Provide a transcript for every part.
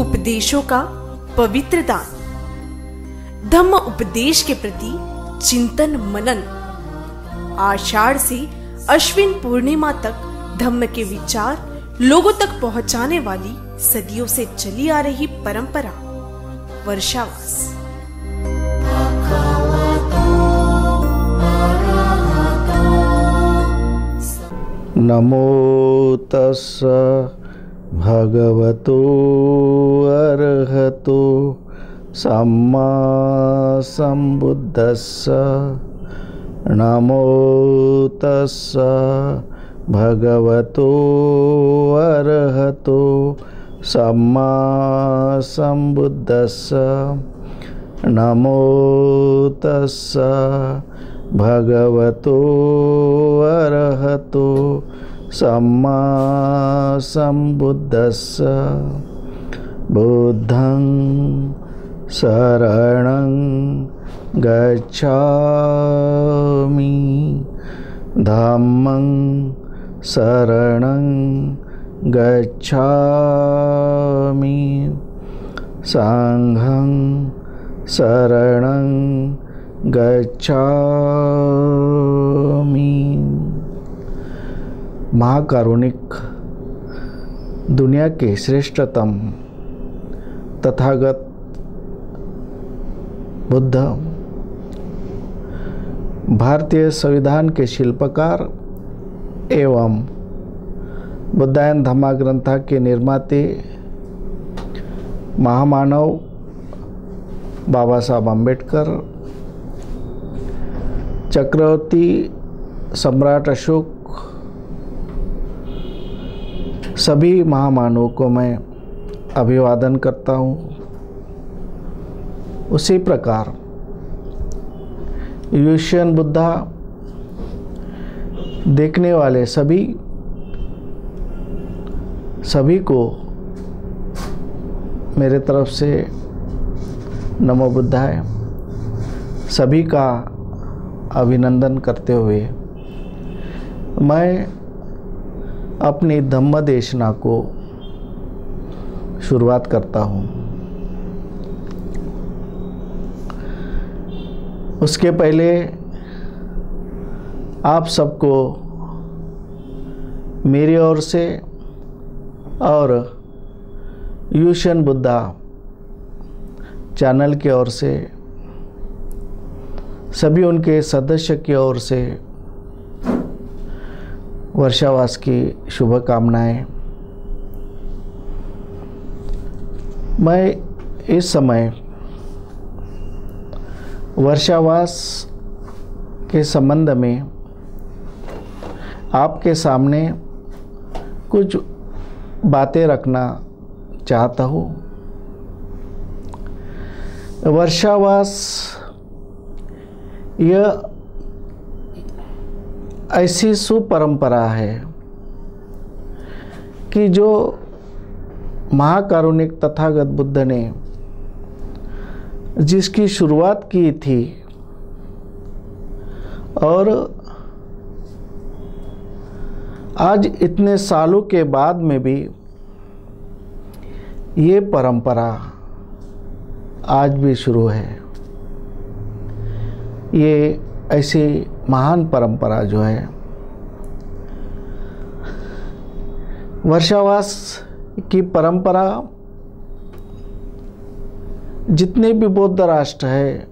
उपदेशों का पवित्र दान। धम्म उपदेश के प्रति चिंतन मनन। आषाढ़ से अश्विन पूर्णिमा तक धम्म के विचार लोगों तक पहुँचाने वाली सदियों से चली आ रही परंपरा, वर्षावास। नमो तस् भगवतो अर्हतो सम्मा सम्बुद्धस्स नमो तस् भगवतो अर्हतो सम्मा सम्बुद्धस्स नमो तस् भगवतो अर्हतो सम्मा सम्बुद्धस्स बुद्धं शरणं गच्छामि। धम्मं शरणं गच्छामि। सङ्घं शरणं गच्छामि महाकारुणिक दुनिया के श्रेष्ठतम तथागत बुद्ध, भारतीय संविधान के शिल्पकार एवं बुद्धायन धम्मा ग्रंथा के निर्माते महामानव बाबा साहब अंबेडकर चक्रवर्ती सम्राट अशोक सभी महामानवों को मैं अभिवादन करता हूँ। उसी प्रकार युशियन बुद्धा देखने वाले सभी सभी को मेरे तरफ़ से नमो बुद्धाय, सभी का अभिनंदन करते हुए मैं अपनी धम्म देशना को शुरुआत करता हूँ। उसके पहले आप सबको मेरी ओर से और यूशन बुद्धा चैनल की ओर से, सभी उनके सदस्य की ओर से वर्षावास की शुभकामनाएँ। मैं इस समय वर्षावास के संबंध में आपके सामने कुछ बातें रखना चाहता हूँ। वर्षावास यह ऐसी सुपरंपरा है कि जो महाकारुणिक तथागत बुद्ध ने जिसकी शुरुआत की थी और आज इतने सालों के बाद में भी ये परंपरा आज भी शुरू है। ये ऐसी महान परंपरा जो है। वर्षावास की परंपरा जितने भी बौद्ध राष्ट्र है,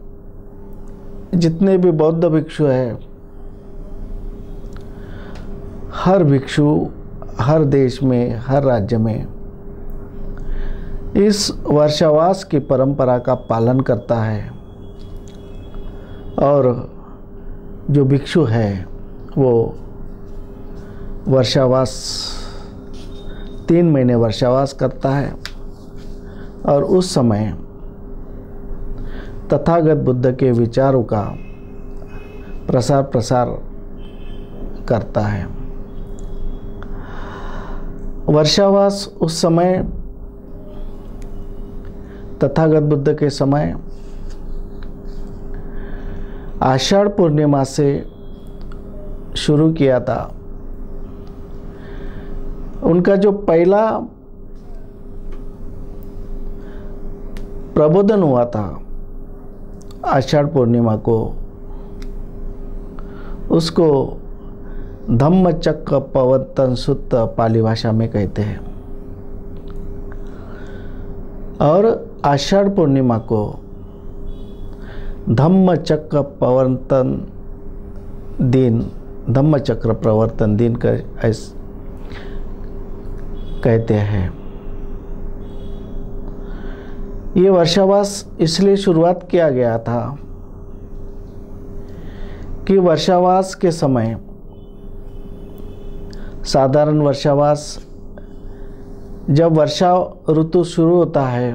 जितने भी बौद्ध भिक्षु है, हर भिक्षु हर देश में, हर राज्य में इस वर्षावास की परंपरा का पालन करता है। और जो भिक्षु है, वो वर्षावास, तीन महीने वर्षावास करता है। और उस समय तथागत बुद्ध के विचारों का प्रसार प्रसार करता है। वर्षावास उस समय तथागत बुद्ध के समय आषाढ़ पूर्णिमा से शुरू किया था। उनका जो पहला प्रबोधन हुआ था आषाढ़ पूर्णिमा को, उसको धम्मचक्र पवतन सुत पाली भाषा में कहते हैं। और आषाढ़ पूर्णिमा को धम्मचक्र प्रवर्तन दिन धम्मचक्र प्रवर्तन दिन का ऐस कहते हैं। ये वर्षावास इसलिए शुरुआत किया गया था कि वर्षावास के समय साधारण वर्षावास जब वर्षा ऋतु शुरू होता है,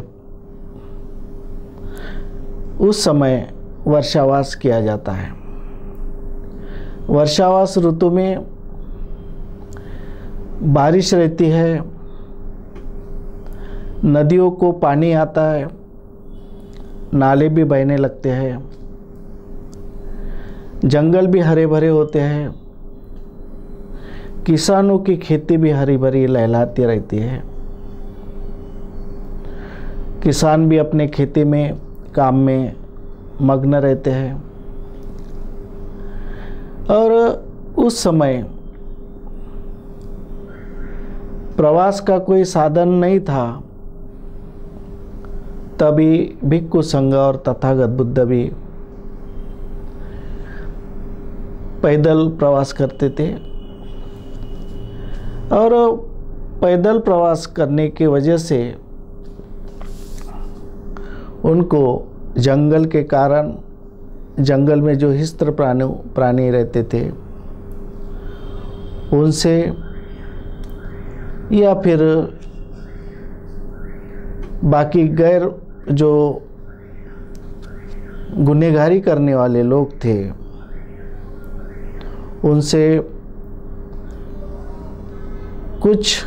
उस समय वर्षावास किया जाता है। वर्षावास ऋतु में बारिश रहती है, नदियों को पानी आता है, नाले भी बहने लगते हैं, जंगल भी हरे भरे होते हैं, किसानों की खेती भी हरी भरी लहलाती रहती है। किसान भी अपने खेती में, काम में मग्न रहते हैं। और उस समय प्रवास का कोई साधन नहीं था। तभी भिक्खु संघ और तथागत बुद्ध भी पैदल प्रवास करते थे। और पैदल प्रवास करने की वजह से उनको जंगल के कारण जंगल में जो हिस्त्र प्राणी प्राणी रहते थे, उनसे या फिर बाकी गैर जो गुनेगारी करने वाले लोग थे, उनसे कुछ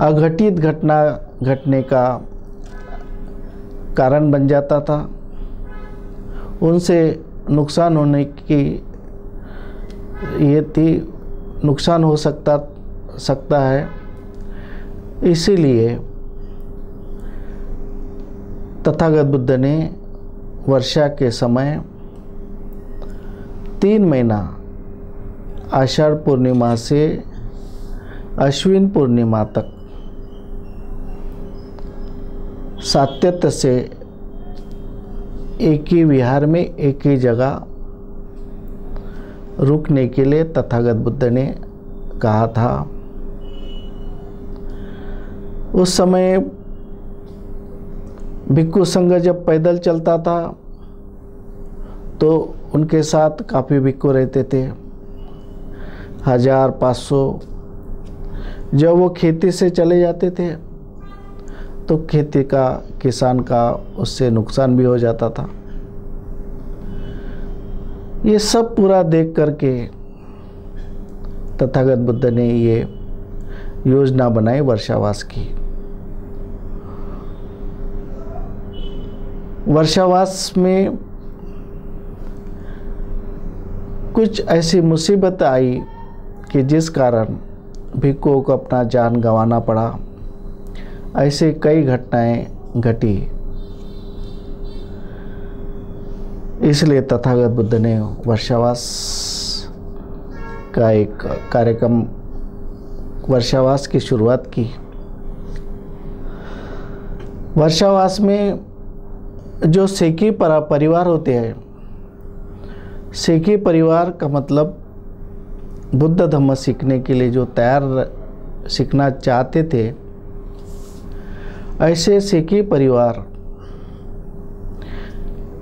अघटित घटना, घटने का कारण बन जाता था। उनसे नुकसान होने की ये थी, नुकसान हो सकता सकता है। इसीलिए तथागत बुद्ध ने वर्षा के समय तीन महीना आषाढ़ पूर्णिमा से अश्विन पूर्णिमा तक सात्यत्य से एक ही विहार में एक ही जगह रुकने के लिए तथागत बुद्ध ने कहा था। उस समय भिक्खु संघ जब पैदल चलता था तो उनके साथ काफ़ी भिक्खु रहते थे। हज़ार पाँच सौ जब वो खेती से चले जाते थे तो खेती का, किसान का, उससे नुकसान भी हो जाता था। ये सब पूरा देख करके तथागत बुद्ध ने ये योजना बनाई वर्षावास की। वर्षावास में कुछ ऐसी मुसीबत आई कि जिस कारण भिक्खुओं को अपना जान गंवाना पड़ा। ऐसे कई घटनाएँ घटी। इसलिए तथागत बुद्ध ने वर्षावास का एक कार्यक्रम, वर्षावास की शुरुआत की। वर्षावास में जो सेकी परिवार होते हैं सेकी परिवार का मतलब बुद्ध धम्म सीखने के लिए जो तैयार सीखना चाहते थे ऐसे सेकी परिवार।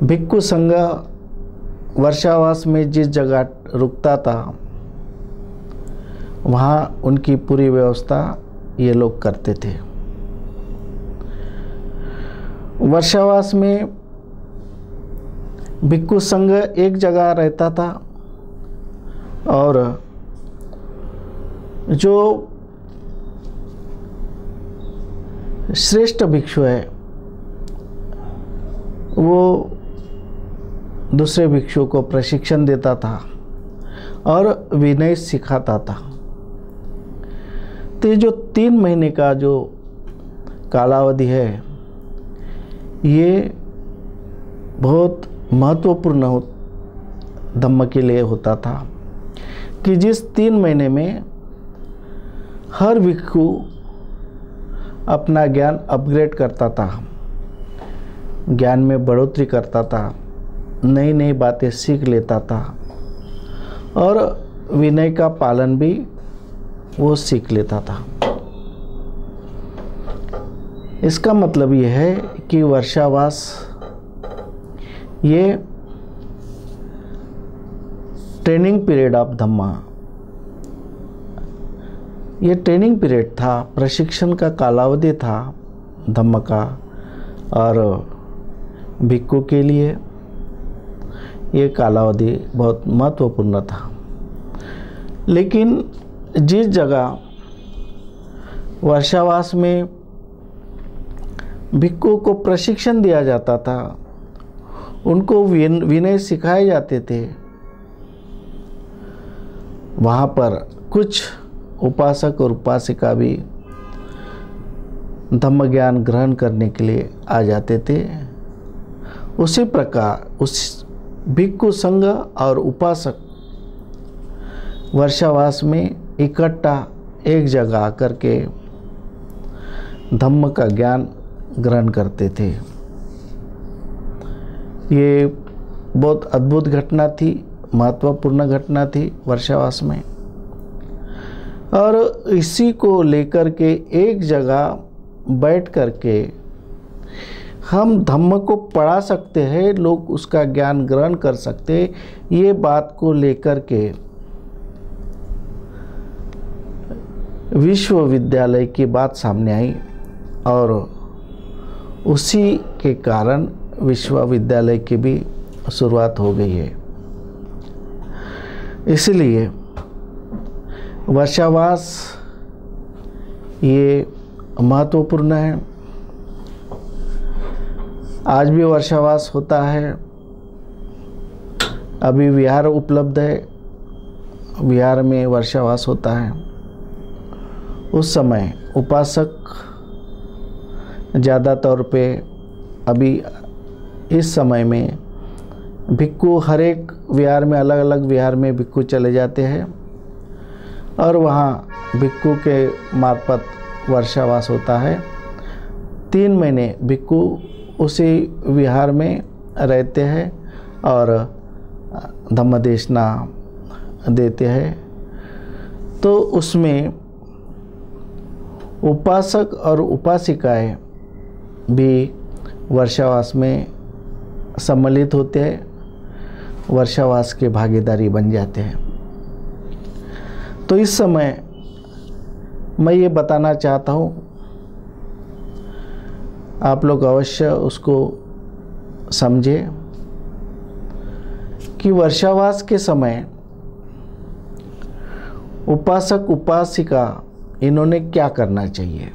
भिक्खु संघ वर्षावास में जिस जगह रुकता था, वहाँ उनकी पूरी व्यवस्था ये लोग करते थे। वर्षावास में भिक्खु संघ एक जगह रहता था और जो श्रेष्ठ भिक्षु है। वो दूसरे भिक्षु को प्रशिक्षण देता था और विनय सिखाता था। तो जो तीन महीने का जो कालावधि है, ये बहुत महत्वपूर्ण धम्म के लिए होता था कि जिस तीन महीने में हर भिक्षु अपना ज्ञान अपग्रेड करता था। ज्ञान में बढ़ोतरी करता था। नई नई बातें सीख लेता था। और विनय का पालन भी वो सीख लेता था। इसका मतलब यह है कि वर्षावास, ये ट्रेनिंग पीरियड ऑफ़ धम्मा। ये ट्रेनिंग पीरियड था, प्रशिक्षण का कालावधि था धम्म का और भिक्खु के लिए ये कालावधि बहुत महत्वपूर्ण था। लेकिन जिस जगह वर्षावास में भिक्खु को प्रशिक्षण दिया जाता था, उनको विनय सिखाए जाते थे, वहाँ पर कुछ उपासक और उपासिका भी धम्म ज्ञान ग्रहण करने के लिए आ जाते थे। उसी प्रकार, उस भिक्खु संघ और उपासक वर्षावास में इकट्ठा एक जगह आकर के धम्म का ज्ञान ग्रहण करते थे। ये बहुत अद्भुत घटना थी, महत्वपूर्ण घटना थी वर्षावास में। और इसी को लेकर के एक जगह बैठ कर के हम धम्म को पढ़ा सकते हैं, लोग उसका ज्ञान ग्रहण कर सकते ये बात को लेकर के विश्वविद्यालय की बात सामने आई और उसी के कारण विश्वविद्यालय की भी शुरुआत हो गई है। इसलिए वर्षावास, ये महत्वपूर्ण है। आज भी वर्षावास होता है। अभी विहार उपलब्ध है। विहार में वर्षावास होता है। उस समय उपासक ज़्यादा तौर पे अभी इस समय में भिक्खु हर एक विहार में अलग अलग विहार में भिक्खु चले जाते हैं। और वहाँ भिक्खु के मार्फत वर्षावास होता है। तीन महीने भिक्खु उसी विहार में रहते हैं और धम्मदेशना देते हैं। तो उसमें उपासक और उपासिकाएँ भी वर्षावास में सम्मिलित होते हैं। वर्षावास के भागीदारी बन जाते हैं। तो इस समय मैं ये बताना चाहता हूँ, आप लोग अवश्य उसको समझे कि वर्षावास के समय उपासक उपासिका इन्होंने क्या करना चाहिए।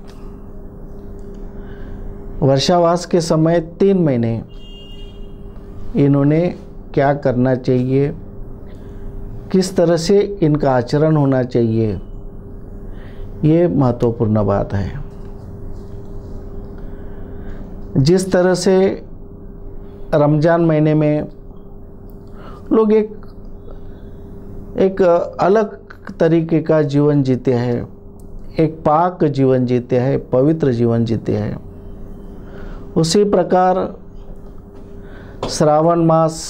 वर्षावास के समय तीन महीने इन्होंने क्या करना चाहिए? किस तरह से इनका आचरण होना चाहिए, ये महत्वपूर्ण बात है। जिस तरह से रमज़ान महीने में लोग एक एक अलग तरीके का जीवन जीते हैं, एक पाक जीवन जीते हैं, पवित्र जीवन जीते हैं, उसी प्रकार श्रावण मास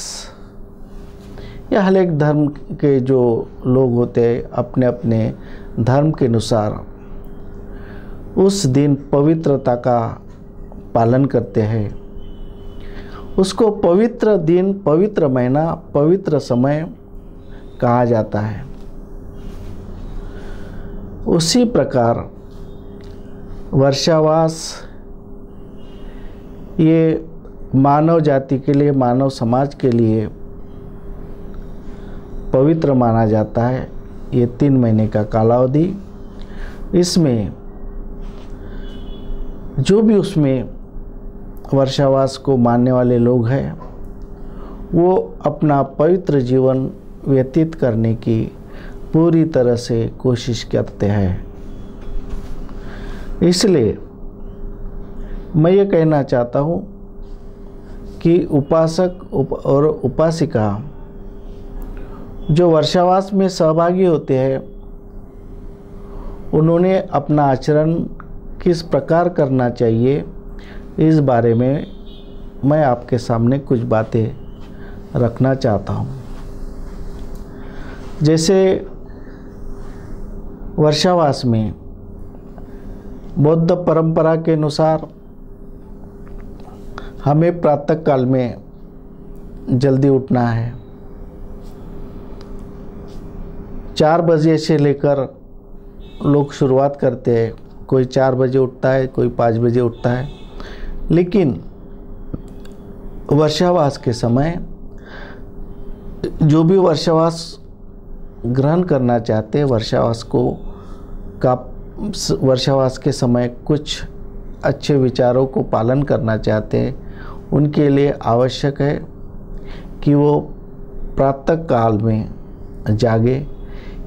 या हर एक धर्म के जो लोग होते हैं अपने अपने धर्म के अनुसार उस दिन पवित्रता का पालन करते हैं। उसको पवित्र दिन, पवित्र महीना, पवित्र समय कहा जाता है। उसी प्रकार वर्षावास, ये मानव जाति के लिए, मानव समाज के लिए पवित्र माना जाता है। ये तीन महीने का कालावधि। इसमें जो भी उसमें वर्षावास को मानने वाले लोग हैं, वो अपना पवित्र जीवन व्यतीत करने की पूरी तरह से कोशिश करते हैं। इसलिए मैं ये कहना चाहता हूँ कि उपासक उप और उपासिका जो वर्षावास में सहभागी होते हैं, उन्होंने अपना आचरण किस प्रकार करना चाहिए, इस बारे में मैं आपके सामने कुछ बातें रखना चाहता हूँ। जैसे वर्षावास में बौद्ध परंपरा के अनुसार हमें प्रातः काल में जल्दी उठना है। चार बजे से लेकर लोग शुरुआत करते हैं। कोई चार बजे उठता है, कोई पाँच बजे उठता है। लेकिन वर्षावास के समय जो भी वर्षावास ग्रहण करना चाहते हैं, वर्षावास को का वर्षावास के समय कुछ अच्छे विचारों को पालन करना चाहते हैं, उनके लिए आवश्यक है कि वो प्रातः काल में जागे।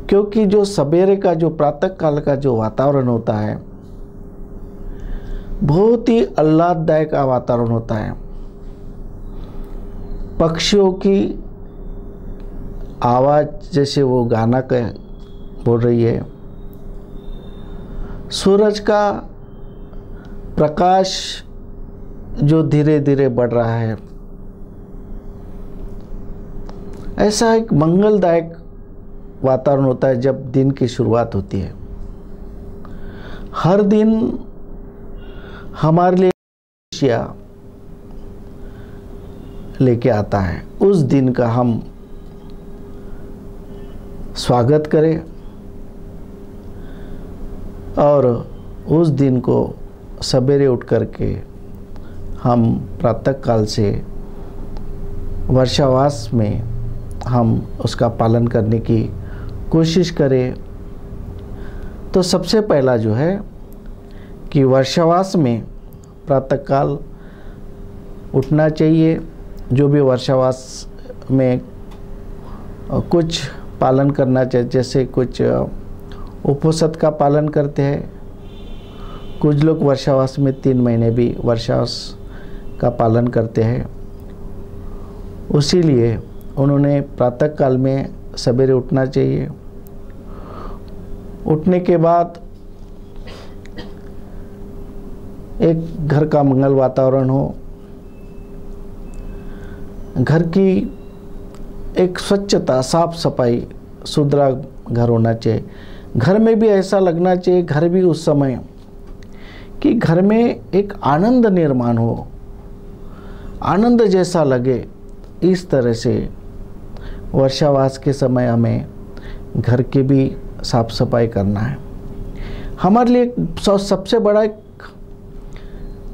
क्योंकि जो सवेरे का, जो प्रातः काल का जो वातावरण होता है, बहुत ही आह्लाददायक वातावरण होता है। पक्षियों की आवाज़ जैसे वो गाना कह, बोल रही है। सूरज का प्रकाश जो धीरे धीरे बढ़ रहा है। ऐसा एक मंगलदायक वातावरण होता है जब दिन की शुरुआत होती है। हर दिन हमारे लिए खुशियाँ लेके आता है। उस दिन का हम स्वागत करें और उस दिन को सवेरे उठ कर के हम प्रातः काल से वर्षावास में हम उसका पालन करने की कोशिश करें। तो सबसे पहला जो है कि वर्षावास में प्रातःकाल उठना चाहिए। जो भी वर्षावास में कुछ पालन करना चाहिए जैसे कुछ उपसत का पालन करते हैं। कुछ लोग वर्षावास में तीन महीने भी वर्षावास का पालन करते हैं। उसी लिए उन्होंने प्रातः काल में सवेरे उठना चाहिए। उठने के बाद एक घर का मंगल वातावरण हो। घर की एक स्वच्छता, साफ़ सफ़ाई, सुधरा घर होना चाहिए। घर में भी ऐसा लगना चाहिए, घर भी उस समय कि घर में एक आनंद निर्माण हो। आनंद जैसा लगे इस तरह से। वर्षावास के समय हमें घर के भी साफ़ सफ़ाई करना है। हमारे लिए सबसे बड़ा एक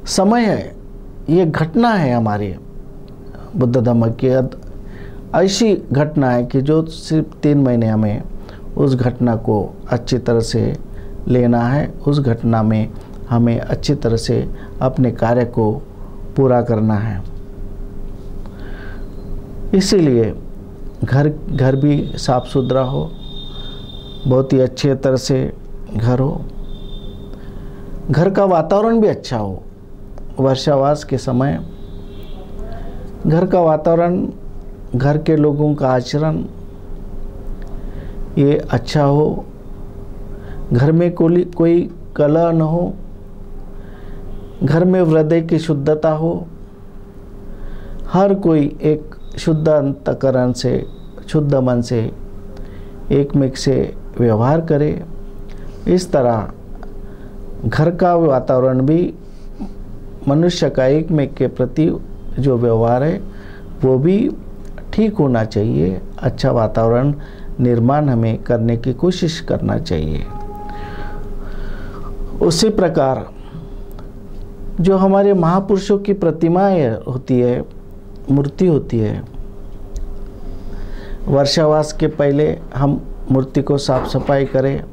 समय है, ये घटना है हमारी, बुद्ध धर्म की ऐसी घटना है कि जो सिर्फ़ तीन महीने हमें उस घटना को अच्छी तरह से लेना है, उस घटना में हमें अच्छी तरह से अपने कार्य को पूरा करना है। इसीलिए घर घर भी साफ़ सुथरा हो, बहुत ही अच्छे तरह से घर हो। घर का वातावरण भी अच्छा हो, वर्षावास के समय। घर का वातावरण, घर के लोगों का आचरण, ये अच्छा हो। घर में कोई कोई कला न हो, घर में हृदय की शुद्धता हो। हर कोई एक शुद्ध अंतकरण से, शुद्ध मन से, एक मिक से व्यवहार करे। इस तरह घर का वातावरण भी मनुष्य का एक मेक के प्रति जो व्यवहार है, वो भी ठीक होना चाहिए। अच्छा वातावरण निर्माण हमें करने की कोशिश करना चाहिए। उसी प्रकार जो हमारे महापुरुषों की प्रतिमाएँ होती है मूर्ति होती है। वर्षावास के पहले हम मूर्ति को साफ़ सफ़ाई करें।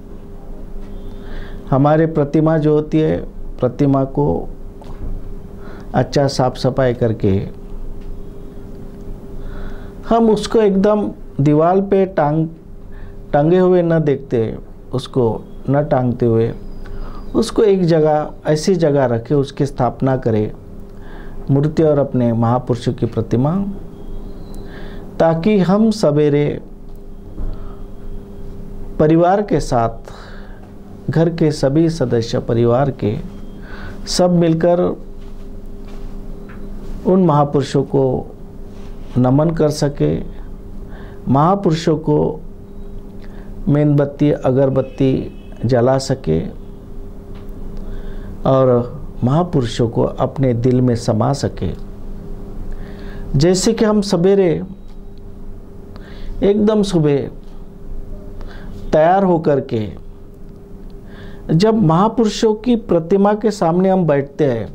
हमारे प्रतिमा जो होती है, प्रतिमा को अच्छा साफ़ सफ़ाई करके हम उसको एकदम दीवार पे टांग, टंगे हुए न देखते, उसको न टांगते हुए, उसको एक जगह, ऐसी जगह रखे, उसकी स्थापना करें। मूर्ति और अपने महापुरुषों की प्रतिमा, ताकि हम सवेरे परिवार के साथ, घर के सभी सदस्य परिवार के सब मिलकर उन महापुरुषों को नमन कर सके। महापुरुषों को मेनबत्ती अगरबत्ती जला सके और महापुरुषों को अपने दिल में समा सके। जैसे कि हम सवेरे एकदम सुबह तैयार होकर के जब महापुरुषों की प्रतिमा के सामने हम बैठते हैं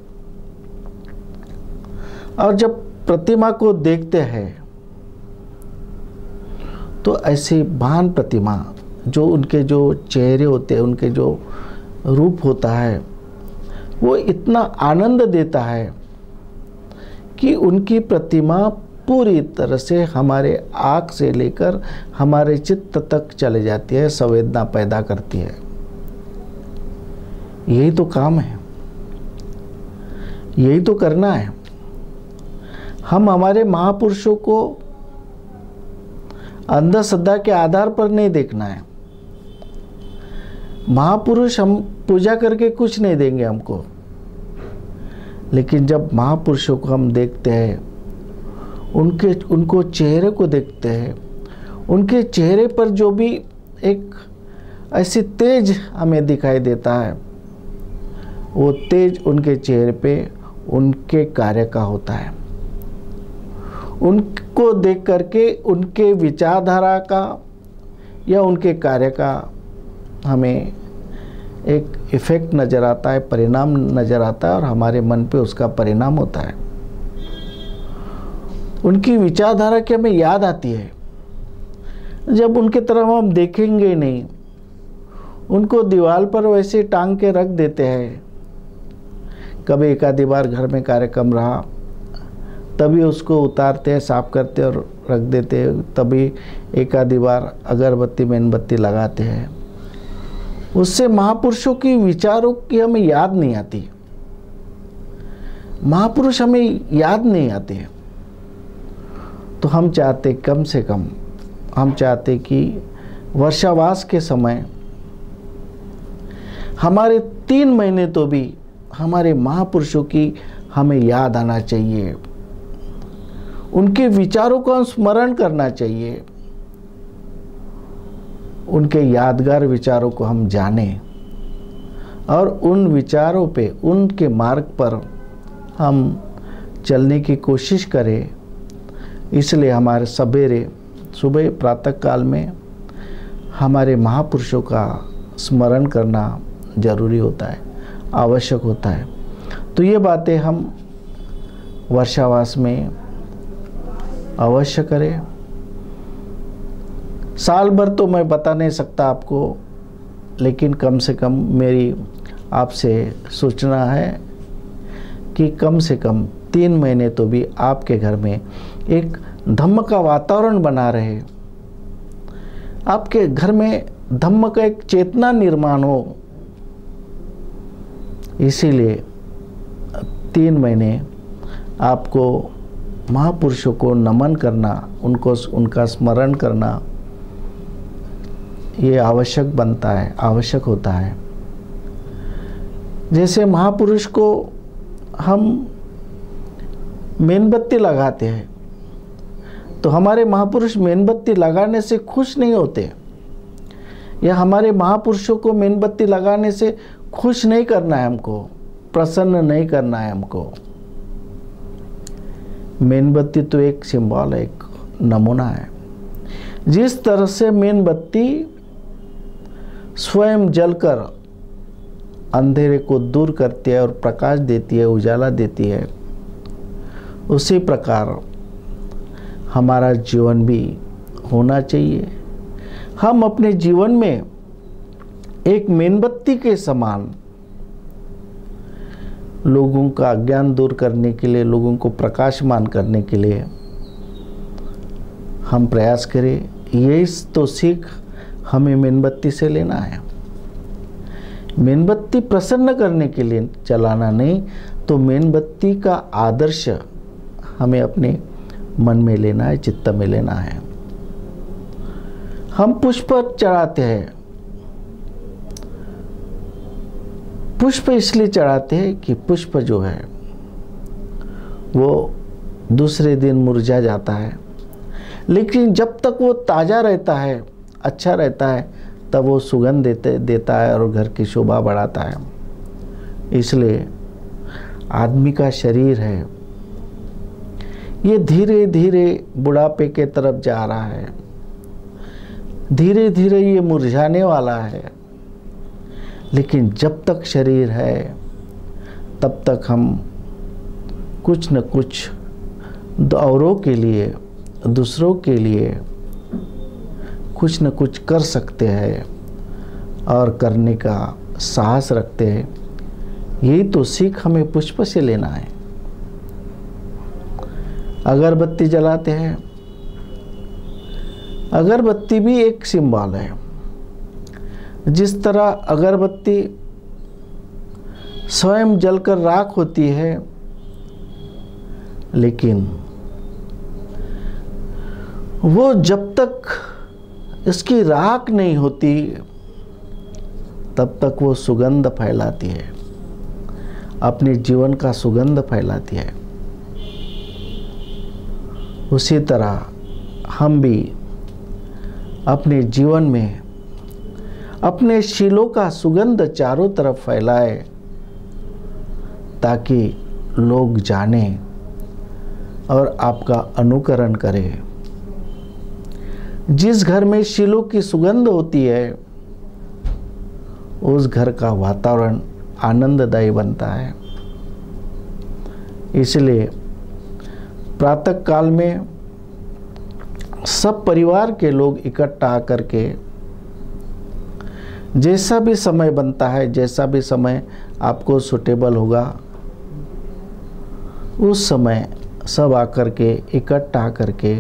और जब प्रतिमा को देखते हैं तो ऐसी महान प्रतिमा जो उनके जो चेहरे होते हैं, उनके जो रूप होता है वो इतना आनंद देता है कि उनकी प्रतिमा पूरी तरह से हमारे आँख से लेकर हमारे चित्त तक चले जाती है, संवेदना पैदा करती है। यही तो काम है। यही तो करना है। हम हमारे महापुरुषों को अंधश्रद्धा के आधार पर नहीं देखना है। महापुरुष हम पूजा करके कुछ नहीं देंगे हमको। लेकिन जब महापुरुषों को हम देखते हैं, उनके, उनको चेहरे को देखते हैं, उनके चेहरे पर जो भी एक ऐसी तेज हमें दिखाई देता है, वो तेज उनके चेहरे पे उनके कार्य का होता है। उनको देख करके उनके विचारधारा का या उनके कार्य का हमें एक इफ़ेक्ट नज़र आता है, परिणाम नज़र आता है और हमारे मन पे उसका परिणाम होता है। उनकी विचारधारा की हमें याद आती है। जब उनके तरफ़ हम देखेंगे नहीं, उनको दीवार पर वैसे टांग के रख देते हैं। कभी एक आधी बार घर में कार्यक्रम रहा, तभी उसको उतारते हैं, साफ़ करते और रख देते हैं। तभी एक आधी बार अगरबत्ती मेनबत्ती लगाते हैं। उससे महापुरुषों की विचारों की हमें याद नहीं आती। महापुरुष हमें याद नहीं आते तो हम चाहते कम से कम, हम चाहते कि वर्षावास के समय हमारे तीन महीने तो भी हमारे महापुरुषों की हमें याद आना चाहिए। उनके विचारों को स्मरण करना चाहिए। उनके यादगार विचारों को हम जानें और उन विचारों पे, उनके मार्ग पर हम चलने की कोशिश करें। इसलिए हमारे सवेरे सुबह प्रातः काल में हमारे महापुरुषों का स्मरण करना ज़रूरी होता है, आवश्यक होता है। तो ये बातें हम वर्षावास में अवश्य करें। साल भर तो मैं बता नहीं सकता आपको, लेकिन कम से कम मेरी आपसे सूचना है कि कम से कम तीन महीने तो भी आपके घर में एक धम्म का वातावरण बना रहे। आपके घर में धम्म का एक चेतना निर्माण हो। इसीलिए तीन महीने आपको महापुरुषों को नमन करना, उनको उनका स्मरण करना ये आवश्यक बनता है, आवश्यक होता है। जैसे महापुरुष को हम मेनबत्ती लगाते हैं तो हमारे महापुरुष मेनबत्ती लगाने से खुश नहीं होते। या हमारे महापुरुषों को मेनबत्ती लगाने से खुश नहीं करना है हमको, प्रसन्न नहीं करना है हमको। मेनबत्ती तो एक सिंबल है एक नमूना है। जिस तरह से मेनबत्ती स्वयं जलकर अंधेरे को दूर करती है और प्रकाश देती है, उजाला देती है। उसी प्रकार हमारा जीवन भी होना चाहिए। हम अपने जीवन में एक मेनबत्ती के समान लोगों का अज्ञान दूर करने के लिए, लोगों को प्रकाशमान करने के लिए हम प्रयास करें। यही तो सीख हमें मेनबत्ती से लेना है। मेनबत्ती प्रसन्न करने के लिए चलाना नहीं तो मेनबत्ती का आदर्श हमें अपने मन में लेना है, चित्त में लेना है। हम पुष्प चढ़ाते हैं। पुष्प इसलिए चढ़ाते हैं कि पुष्प जो है, वो दूसरे दिन मुरझा जाता है। लेकिन जब तक वो ताज़ा रहता है अच्छा रहता है, तब वो सुगंध देते, देता है और घर की शोभा बढ़ाता है। इसलिए आदमी का शरीर है। ये धीरे धीरे बुढ़ापे के तरफ़ जा रहा है। धीरे धीरे ये मुरझाने वाला है। लेकिन जब तक शरीर है, तब तक हम कुछ न कुछ औरों के लिए, दूसरों के लिए कुछ न कुछ कर सकते हैं और करने का साहस रखते हैं। यही तो सीख हमें पुष्प से लेना है। अगरबत्ती जलाते हैं। अगरबत्ती भी एक सिंबल है। जिस तरह अगरबत्ती स्वयं जलकर राख होती है, लेकिन वो जब तक इसकी राख नहीं होती, तब तक वो सुगंध फैलाती है। अपने जीवन का सुगंध फैलाती है। उसी तरह हम भी अपने जीवन में अपने शीलों का सुगंध चारों तरफ़ फैलाए, ताकि लोग जाने और आपका अनुकरण करें। जिस घर में शिलो की सुगंध होती है, उस घर का वातावरण आनंददायी बनता है। इसलिए प्रातः काल में सब परिवार के लोग इकट्ठा करके जैसा भी समय बनता है, जैसा भी समय आपको सुटेबल होगा, उस समय सब आकर के इकट्ठा करके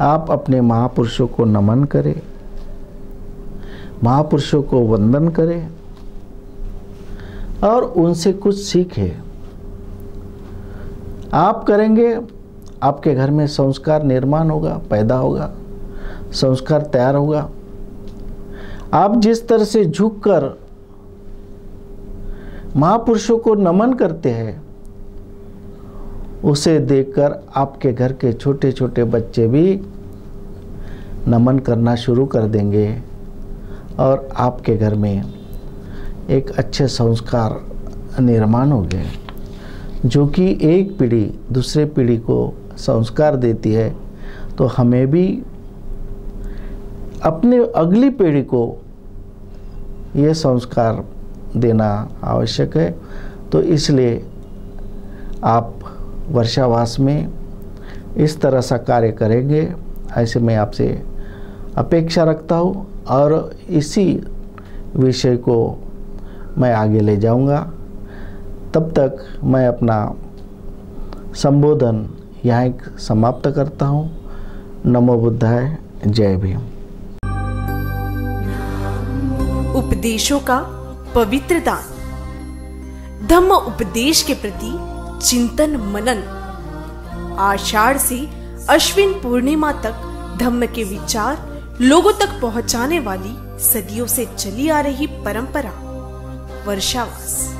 आप अपने महापुरुषों को नमन करें, महापुरुषों को वंदन करें और उनसे कुछ सीखें। आप करेंगे, आपके घर में संस्कार निर्माण होगा, पैदा होगा, संस्कार तैयार होगा। आप जिस तरह से झुककर महापुरुषों को नमन करते हैं उसे देखकर आपके घर के छोटे छोटे बच्चे भी नमन करना शुरू कर देंगे और आपके घर में एक अच्छे संस्कार निर्माण हो गए, जो कि एक पीढ़ी दूसरे पीढ़ी को संस्कार देती है। तो हमें भी अपने अगली पीढ़ी को ये संस्कार देना आवश्यक है। तो इसलिए आप वर्षावास में इस तरह सा कार्य करेंगे, ऐसे मैं आपसे अपेक्षा रखता हूँ और इसी विषय को मैं आगे ले जाऊँगा। तब तक मैं अपना संबोधन यहाँ समाप्त करता हूँ। नमो बुद्धाय, जय भीम। उपदेशों का पवित्र दान। धम्म उपदेश के प्रति चिंतन मनन। आषाढ़ से अश्विन पूर्णिमा तक धम्म के विचार लोगों तक पहुँचाने वाली सदियों से चली आ रही परंपरा, वर्षावास।